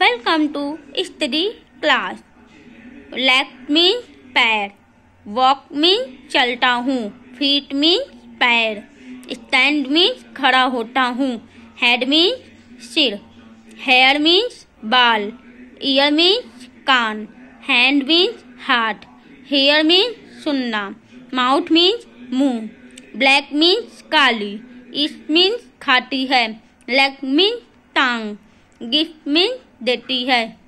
Welcome to study class leg mean पैर walk mean चलता हूँ. फीट मीन पैर स्टैंड मीन्स खड़ा होता हूँ. हेड मीन्स सिर. हेयर मीन्स बाल. ईयर मीन्स कान. हैंड मीन्स हाथ हेयर मीन्स सुनना. माउथ मीन्स मुँह. ब्लैक मीन्स काली. ईस्ट मीन्स खाती है. लेग मीन्स टांग. गिफ्ट मीन्स देती है।